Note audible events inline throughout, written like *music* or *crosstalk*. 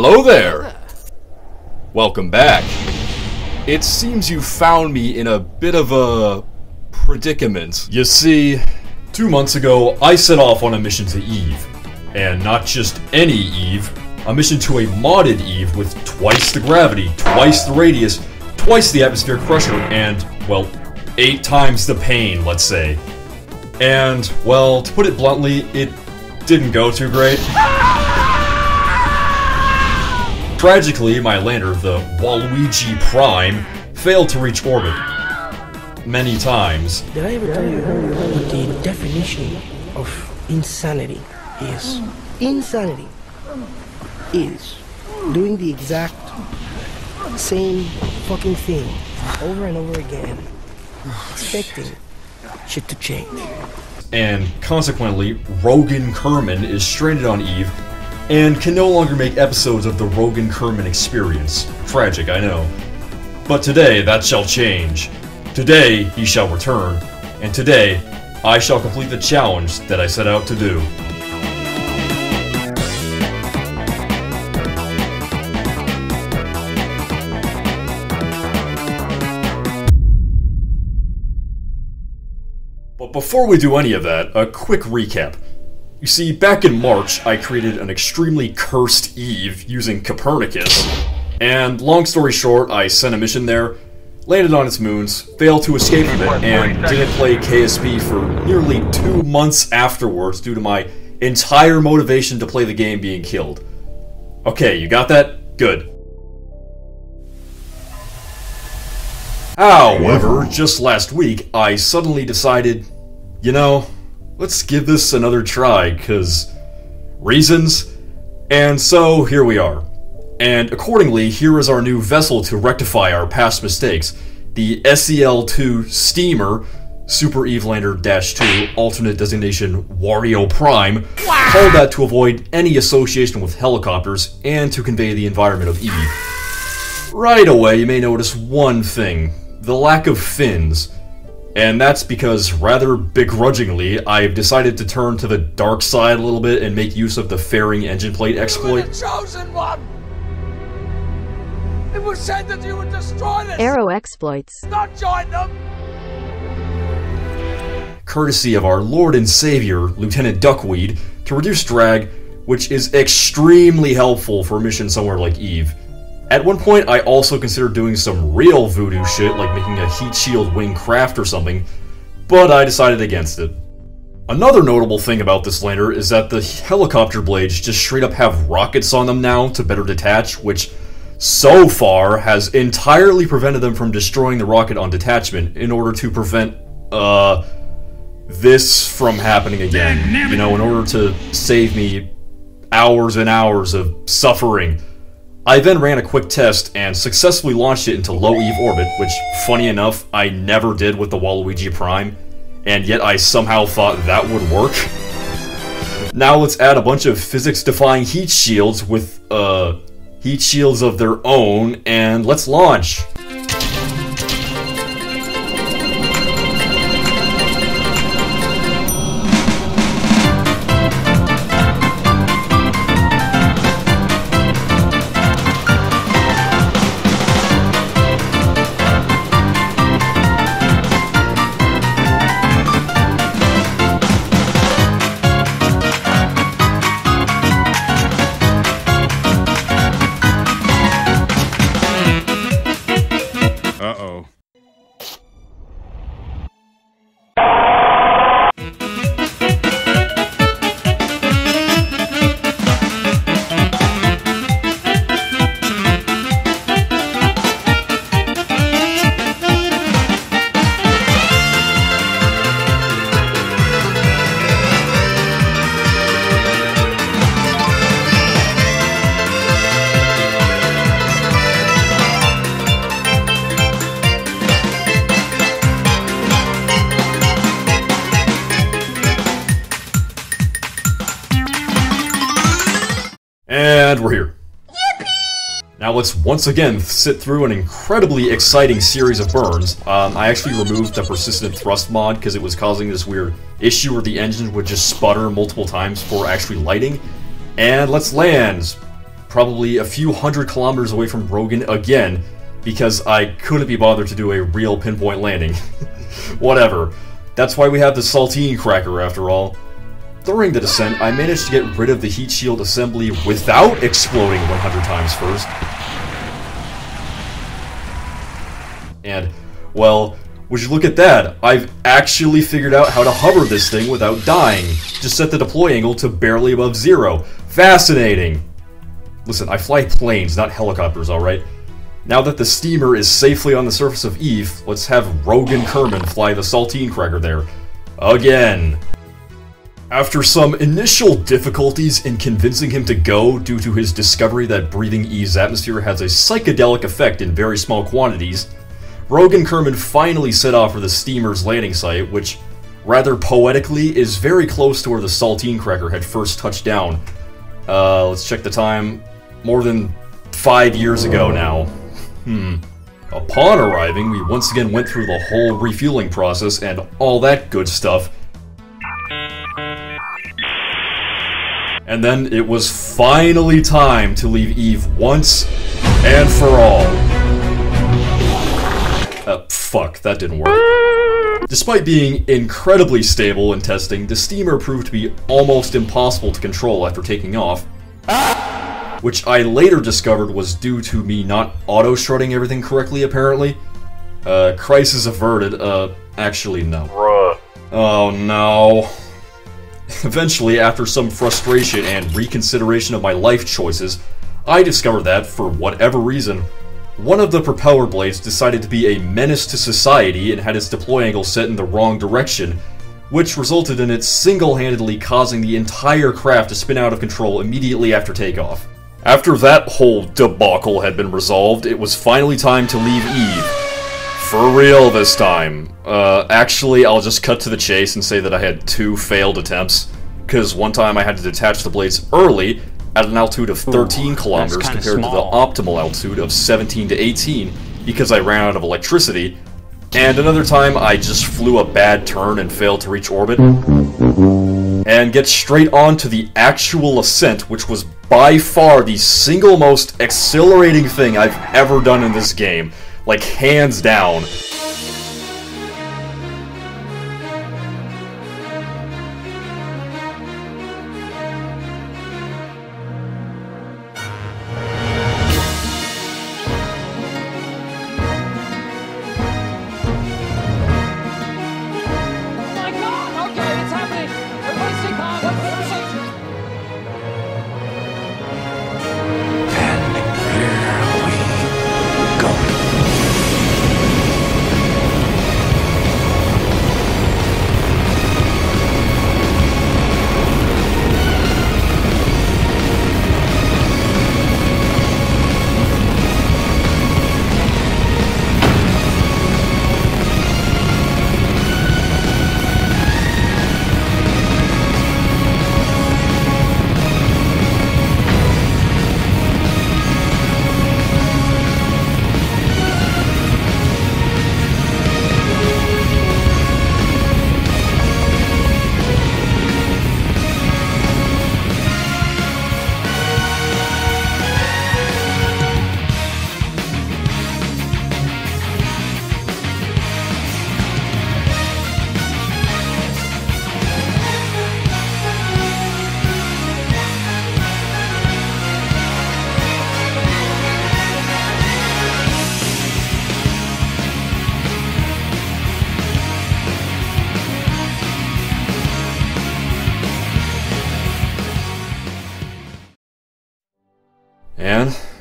Hello there! Welcome back. It seems you found me in a bit of a predicament. You see, two months ago, I set off on a mission to Eve. And not just any Eve, a mission to a modded Eve with twice the gravity, twice the radius, twice the atmospheric pressure, and, well, eight times the pain, let's say. And, well, to put it bluntly, it didn't go too great. Tragically, my lander, the Waluigi Prime, failed to reach orbit. Many times. Did I ever tell you what the definition of insanity is? Insanity is doing the exact same fucking thing over and over again, expecting shit to change. And consequently, Rogan Kerman is stranded on Eve and can no longer make episodes of the Rogan Kerman experience. Tragic, I know. But today, that shall change. Today, he shall return. And today, I shall complete the challenge that I set out to do. But before we do any of that, a quick recap. You see, back in March, I created an extremely cursed Eve using Kopernicus. And long story short, I sent a mission there, landed on its moons, failed to escape from it, and didn't play KSP for nearly two months afterwards due to my entire motivation to play the game being killed. Okay, you got that? Good. However, just last week, I suddenly decided, you know, let's give this another try, cause reasons. And so here we are. And accordingly, here is our new vessel to rectify our past mistakes the SEL 2 Steamer Super Evelander 2, alternate designation Wario Prime, called that to avoid any association with helicopters and to convey the environment of Eve. Right away, you may notice one thing the lack of fins. And that's because, rather begrudgingly, I've decided to turn to the dark side a little bit and make use of the fairing engine plate exploit. the chosen one! It was said that you would destroy this, Arrow exploits. not join them! courtesy of our Lord and Savior, Lieutenant Duckweed, to reduce drag, which is extremely helpful for a mission somewhere like Eve. At one point, I also considered doing some real voodoo shit, like making a heat shield wing craft or something, but I decided against it. Another notable thing about this lander is that the helicopter blades just straight up have rockets on them now to better detach, which so far has entirely prevented them from destroying the rocket on detachment in order to prevent, uh, this from happening again. You know, in order to save me hours and hours of suffering. I then ran a quick test and successfully launched it into low Eve orbit, which, funny enough, I never did with the Waluigi Prime, and yet I somehow thought that would work. Now let's add a bunch of physics-defying heat shields with, uh, heat shields of their own, and let's launch. Let's once again sit through an incredibly exciting series of burns. Um, I actually removed the persistent thrust mod because it was causing this weird issue where the engine would just sputter multiple times before actually lighting. And let's land. probably a few hundred kilometers away from Rogan again, because I couldn't be bothered to do a real pinpoint landing. *laughs* Whatever. That's why we have the saltine cracker after all. During the descent, I managed to get rid of the heat shield assembly without exploding 100 times first. And, well, would you look at that? I've actually figured out how to hover this thing without dying. Just set the deploy angle to barely above zero. Fascinating! Listen, I fly planes, not helicopters, alright? Now that the steamer is safely on the surface of Eve, let's have Rogan Kerman fly the saltine cracker there. Again. After some initial difficulties in convincing him to go due to his discovery that breathing Eve's atmosphere has a psychedelic effect in very small quantities, Rogan Kerman finally set off for the steamer's landing site, which, rather poetically, is very close to where the saltine cracker had first touched down. Uh, let's check the time. More than five years ago now. Hmm. Upon arriving, we once again went through the whole refueling process and all that good stuff. And then it was finally time to leave Eve once and for all. Uh, fuck, that didn't work. Despite being incredibly stable in testing, the steamer proved to be almost impossible to control after taking off which I later discovered was due to me not auto-strutting everything correctly, apparently. Uh, crisis averted, uh, actually no. Bruh. Oh no. Eventually, after some frustration and reconsideration of my life choices, I discovered that, for whatever reason, one of the propeller blades decided to be a menace to society and had its deploy angle set in the wrong direction, which resulted in it single-handedly causing the entire craft to spin out of control immediately after takeoff. After that whole debacle had been resolved, it was finally time to leave Eve. For real this time. Uh, actually, I'll just cut to the chase and say that I had two failed attempts. Because one time I had to detach the blades early, at an altitude of 13 Ooh, kilometers compared to the optimal altitude of 17 to 18, because I ran out of electricity. And another time I just flew a bad turn and failed to reach orbit and get straight on to the actual ascent, which was by far the single most exhilarating thing I've ever done in this game. Like, hands down.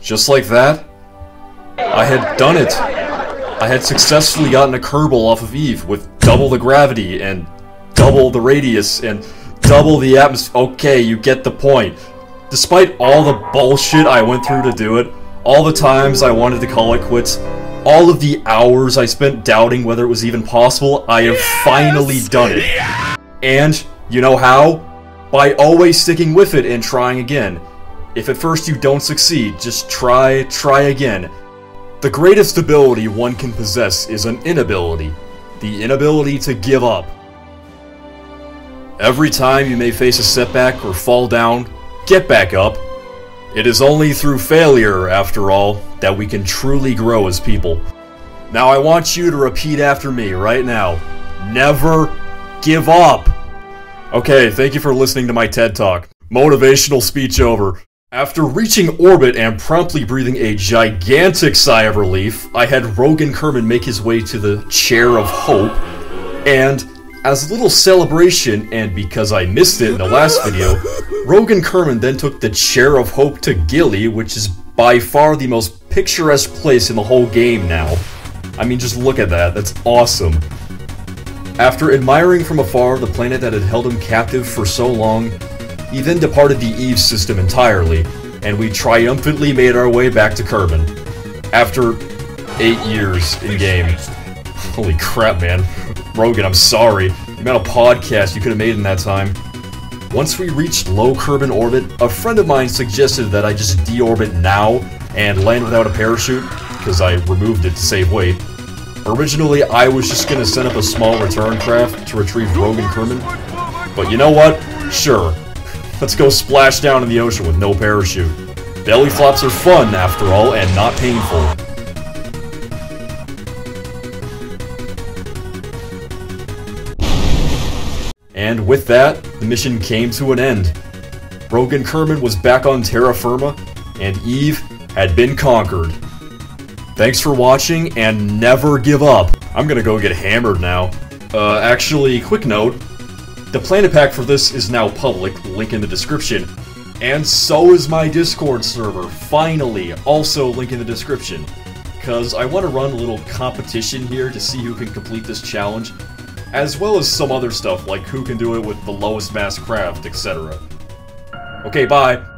Just like that, I had done it. I had successfully gotten a Kerbal off of Eve with double the gravity and double the radius and double the atmosphere. Okay, you get the point. Despite all the bullshit I went through to do it, all the times I wanted to call it quits, all of the hours I spent doubting whether it was even possible, I have finally done it. And, you know how? By always sticking with it and trying again. If at first you don't succeed, just try, try again. The greatest ability one can possess is an inability. The inability to give up. Every time you may face a setback or fall down, get back up. It is only through failure, after all, that we can truly grow as people. Now I want you to repeat after me right now. Never give up! Okay, thank you for listening to my TED Talk. Motivational speech over. After reaching orbit and promptly breathing a gigantic sigh of relief, I had Rogan Kerman make his way to the Chair of Hope, and as a little celebration, and because I missed it in the last video, *laughs* Rogan Kerman then took the Chair of Hope to Gilly, which is by far the most picturesque place in the whole game now. I mean, just look at that, that's awesome. After admiring from afar the planet that had held him captive for so long, he then departed the Eve system entirely, and we triumphantly made our way back to Kerbin. After eight years in game. Holy crap, man. Rogan, I'm sorry. The amount of podcasts you could have made in that time. Once we reached low Kerbin orbit, a friend of mine suggested that I just deorbit now and land without a parachute, because I removed it to save weight. Originally, I was just gonna send up a small return craft to retrieve Rogan Kerman, but you know what? Sure, Let's go splash down in the ocean with no parachute. Belly flops are fun, after all, and not painful. And with that, the mission came to an end. Rogan Kerman was back on terra firma, and Eve had been conquered. Thanks for watching, and never give up. I'm gonna go get hammered now. Uh, actually, quick note, the planet pack for this is now public, link in the description. And so is my Discord server, finally, also link in the description. Because I want to run a little competition here to see who can complete this challenge, as well as some other stuff like who can do it with the lowest mass craft, etc. Okay, bye!